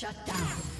Shut down.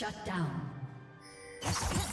Shut down.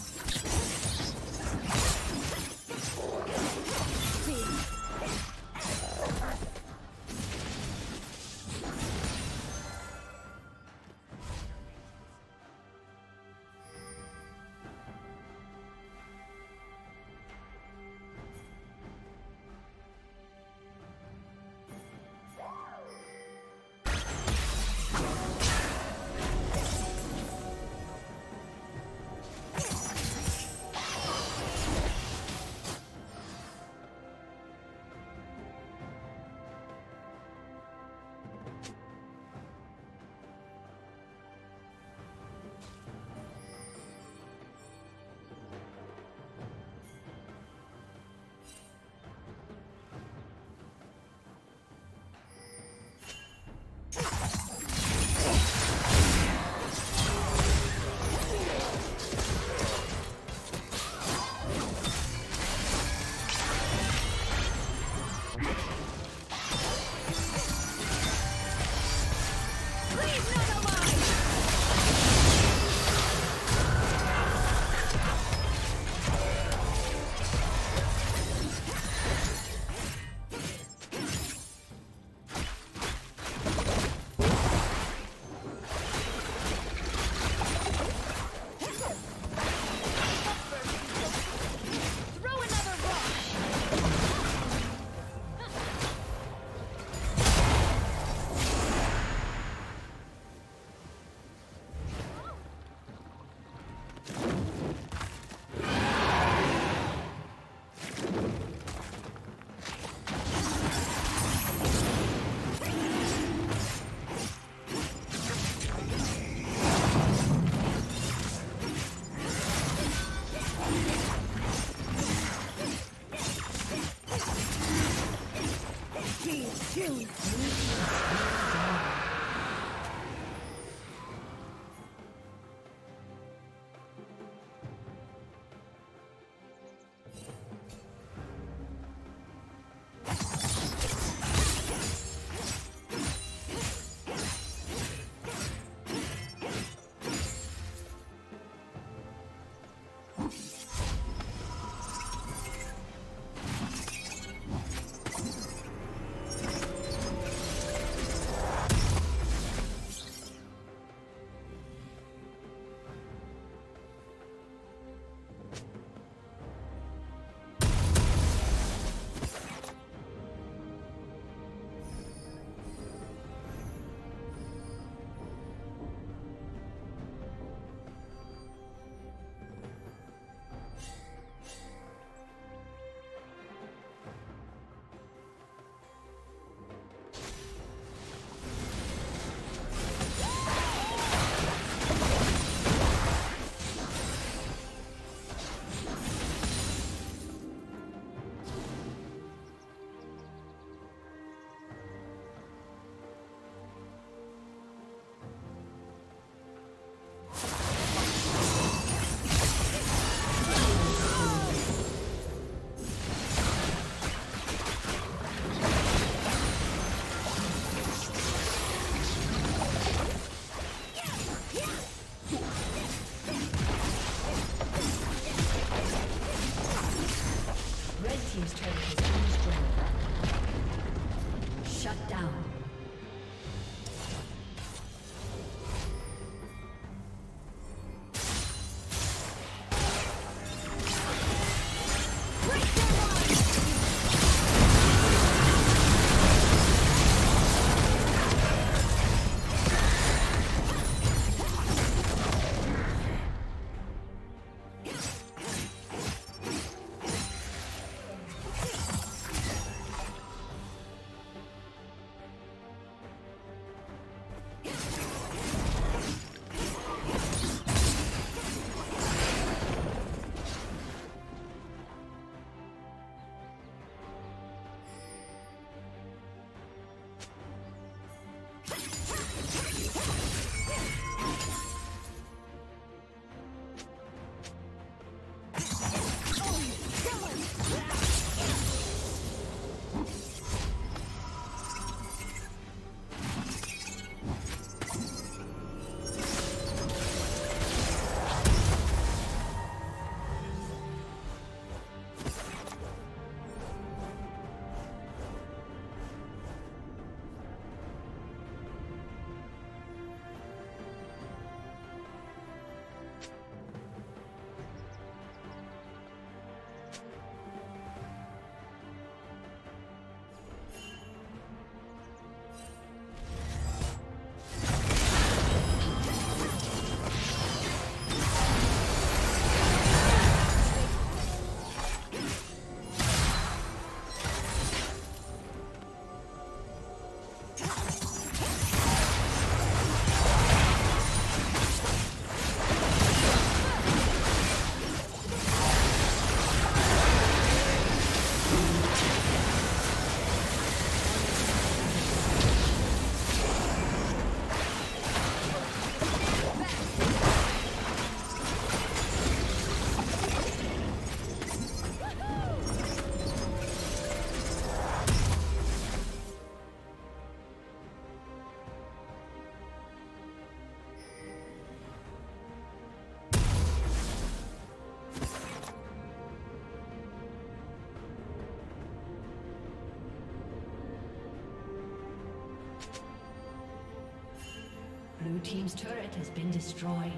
Team's turret has been destroyed.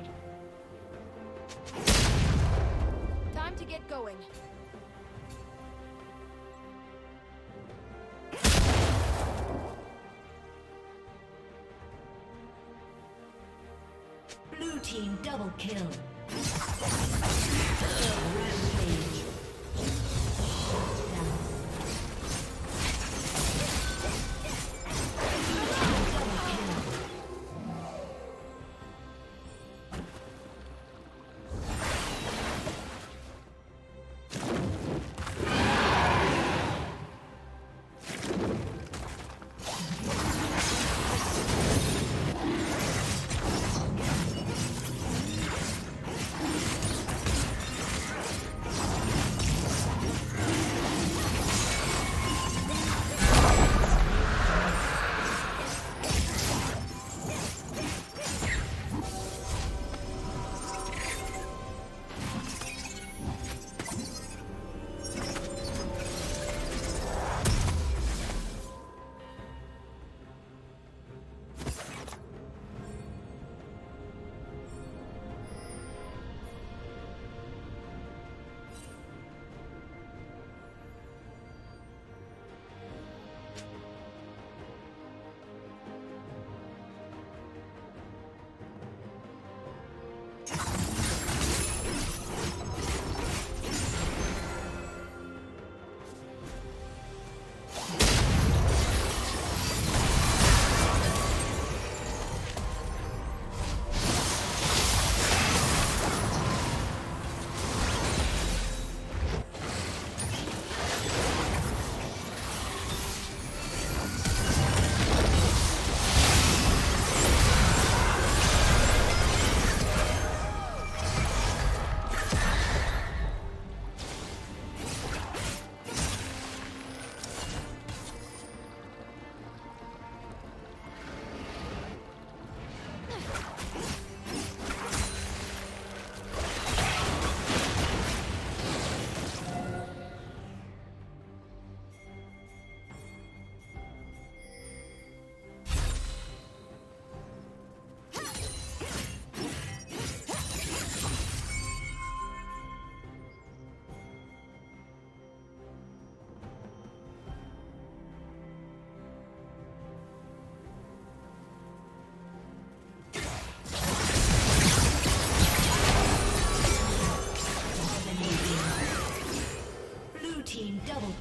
Time to get going. Blue Team double kill.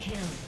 kill.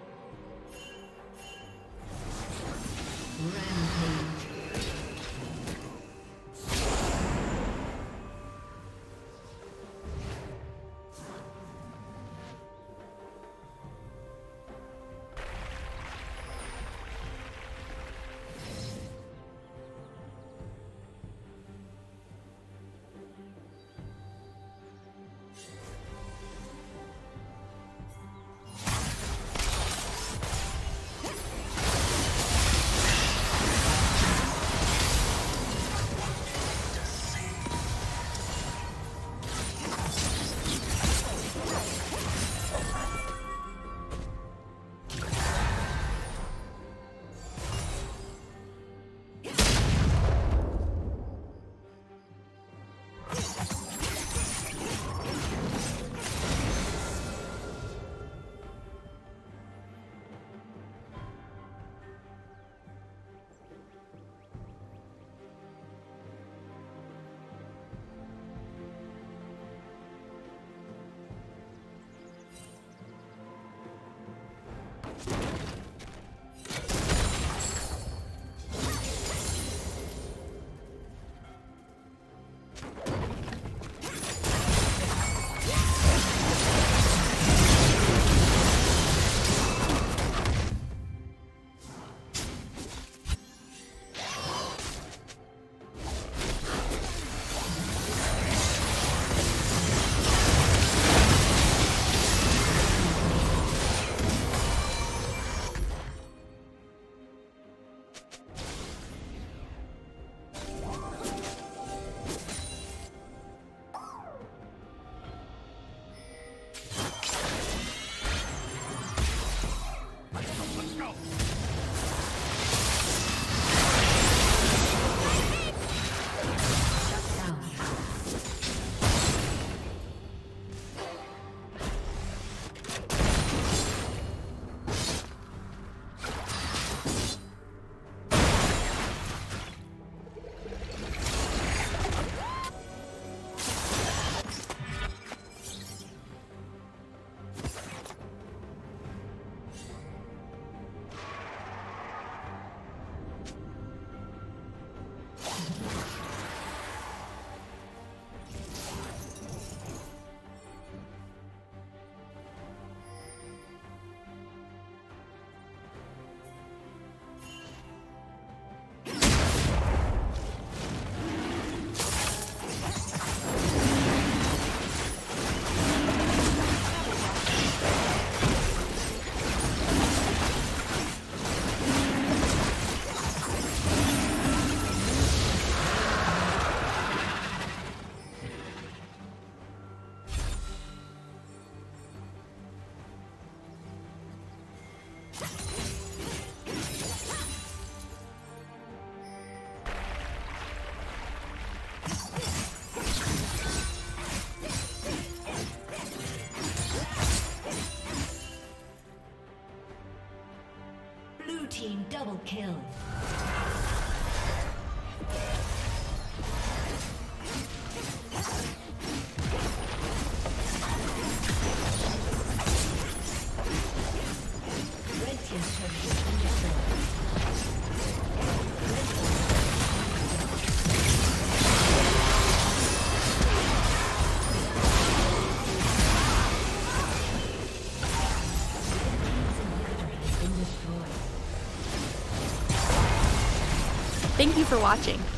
Kill. For watching.